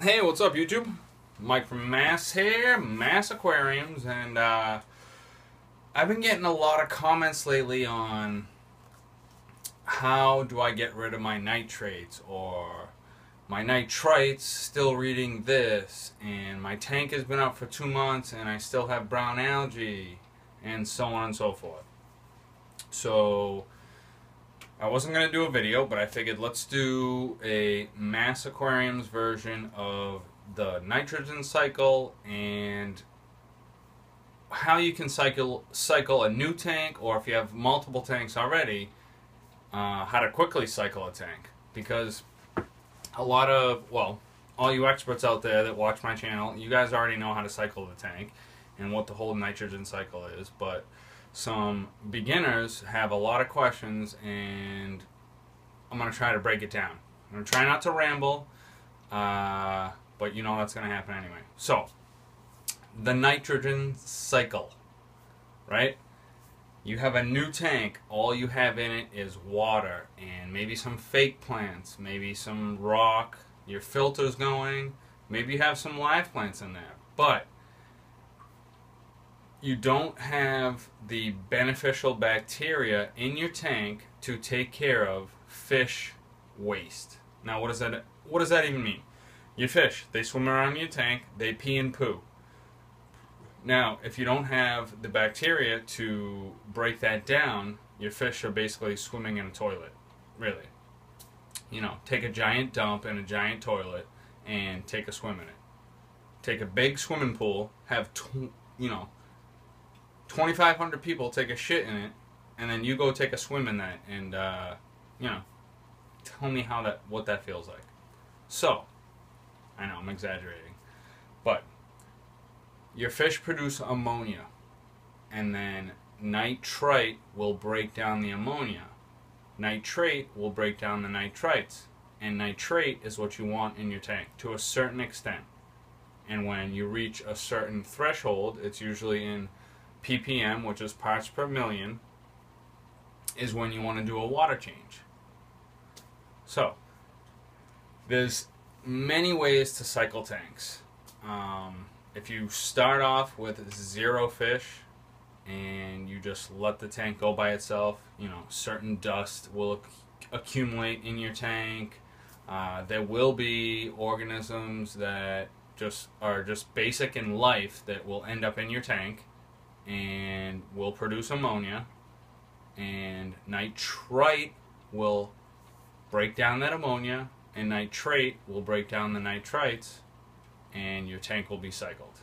Hey, what's up, YouTube? Mike from Mass here, Mass Aquariums, and uh, I've been getting a lot of comments lately on how do I get rid of my nitrates or my nitrites still reading this, and my tank has been up for two months and I still have brown algae, and so on and so forth. So, I wasn't going to do a video, but I figured let's do a mass aquariums version of the nitrogen cycle and how you can cycle cycle a new tank or if you have multiple tanks already, uh, how to quickly cycle a tank. Because a lot of, well, all you experts out there that watch my channel, you guys already know how to cycle the tank and what the whole nitrogen cycle is, but some beginners have a lot of questions and I'm going to try to break it down. I'm going to try not to ramble, uh, but you know that's going to happen anyway. So, the nitrogen cycle, right? You have a new tank, all you have in it is water and maybe some fake plants, maybe some rock, your filter's going, maybe you have some live plants in there. But you don't have the beneficial bacteria in your tank to take care of fish waste. Now, what does that what does that even mean? Your fish, they swim around your tank, they pee and poo. Now, if you don't have the bacteria to break that down, your fish are basically swimming in a toilet. Really. You know, take a giant dump in a giant toilet and take a swim in it. Take a big swimming pool, have, you know, 2,500 people take a shit in it, and then you go take a swim in that, and uh, you know, tell me how that what that feels like. So, I know I'm exaggerating, but your fish produce ammonia, and then nitrite will break down the ammonia. Nitrate will break down the nitrites, and nitrate is what you want in your tank to a certain extent. And when you reach a certain threshold, it's usually in ppm, which is parts per million, is when you want to do a water change. So, there's many ways to cycle tanks. Um, if you start off with zero fish and you just let the tank go by itself, you know, certain dust will ac- accumulate in your tank. Uh, there will be organisms that just are just basic in life that will end up in your tank and will produce ammonia and nitrite will break down that ammonia and nitrate will break down the nitrites and your tank will be cycled.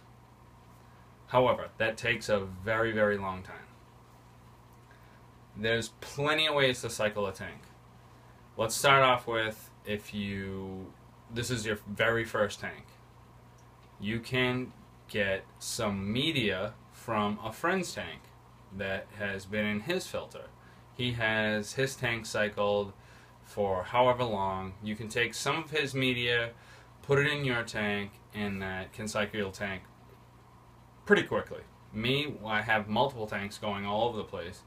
However, that takes a very, very long time. There's plenty of ways to cycle a tank. Let's start off with if you, this is your very first tank. You can get some media from a friend's tank that has been in his filter. He has his tank cycled for however long. You can take some of his media, put it in your tank, and that can cycle your tank pretty quickly. Me, I have multiple tanks going all over the place.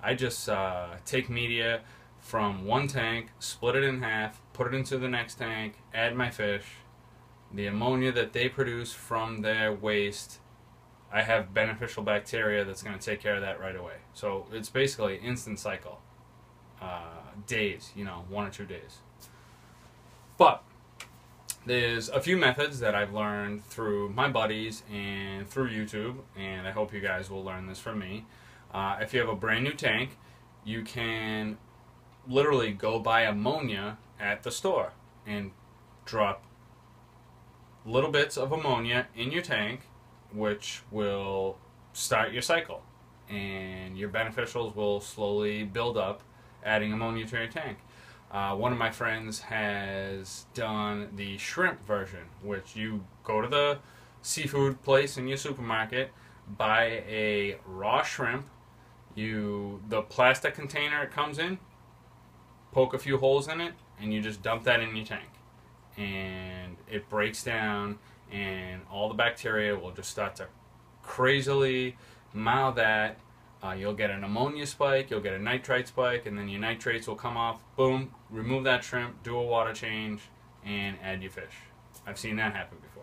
I just uh, take media from one tank, split it in half, put it into the next tank, add my fish. The ammonia that they produce from their waste I have beneficial bacteria that's going to take care of that right away. So it's basically instant cycle. Uh, days, you know, one or two days. But there's a few methods that I've learned through my buddies and through YouTube, and I hope you guys will learn this from me. Uh, if you have a brand new tank, you can literally go buy ammonia at the store and drop little bits of ammonia in your tank which will start your cycle. And your beneficials will slowly build up, adding ammonia to your tank. Uh, one of my friends has done the shrimp version, which you go to the seafood place in your supermarket, buy a raw shrimp, you the plastic container it comes in, poke a few holes in it, and you just dump that in your tank. And it breaks down and all the bacteria will just start to crazily mouth that. Uh, you'll get an ammonia spike, you'll get a nitrite spike, and then your nitrates will come off. Boom, remove that shrimp, do a water change, and add your fish. I've seen that happen before.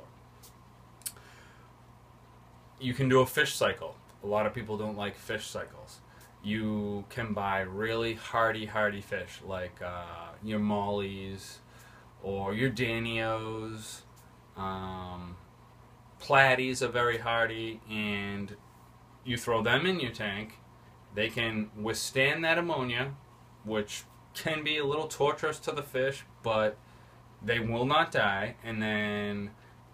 You can do a fish cycle. A lot of people don't like fish cycles. You can buy really hardy, hardy fish like uh, your mollies or your danios. Um, platies are very hardy, and you throw them in your tank. They can withstand that ammonia, which can be a little torturous to the fish, but they will not die. And then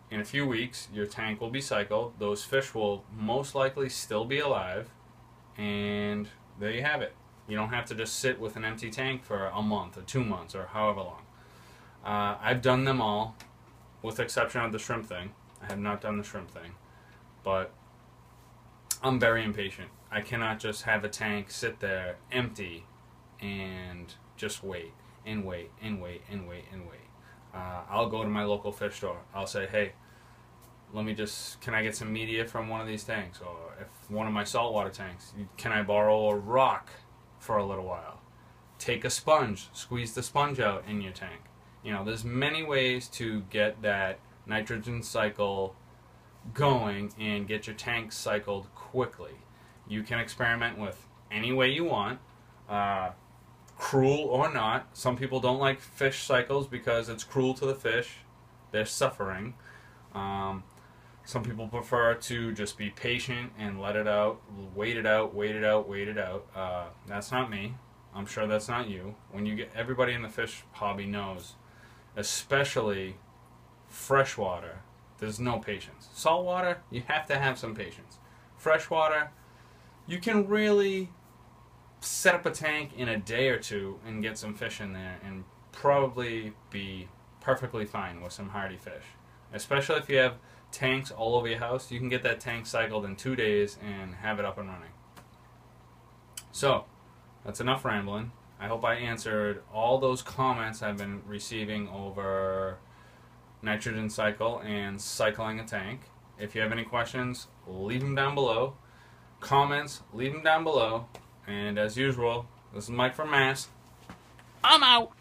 in a few weeks, your tank will be cycled. Those fish will most likely still be alive, and there you have it. You don't have to just sit with an empty tank for a month or two months or however long. Uh, I've done them all, with the exception of the shrimp thing. I have not done the shrimp thing, but I'm very impatient. I cannot just have a tank sit there empty and just wait and wait and wait and wait and wait. Uh, I'll go to my local fish store. I'll say, hey, let me just, can I get some media from one of these tanks? Or if one of my saltwater tanks, can I borrow a rock for a little while? Take a sponge, squeeze the sponge out in your tank. You know, there's many ways to get that nitrogen cycle going and get your tank cycled quickly. You can experiment with any way you want. Uh, cruel or not. Some people don't like fish cycles because it's cruel to the fish. They're suffering. Um, some people prefer to just be patient and let it out, wait it out, wait it out, wait it out. Uh, that's not me. I'm sure that's not you. When you get everybody in the fish hobby knows, especially freshwater, there's no patience. Saltwater, you have to have some patience. Freshwater, you can really set up a tank in a day or two and get some fish in there and probably be perfectly fine with some hardy fish. Especially if you have tanks all over your house, you can get that tank cycled in two days and have it up and running. So, that's enough rambling. I hope I answered all those comments I've been receiving over nitrogen cycle and cycling a tank. If you have any questions, leave them down below. Comments, leave them down below. And as usual, this is Mike from Mass. I'm out.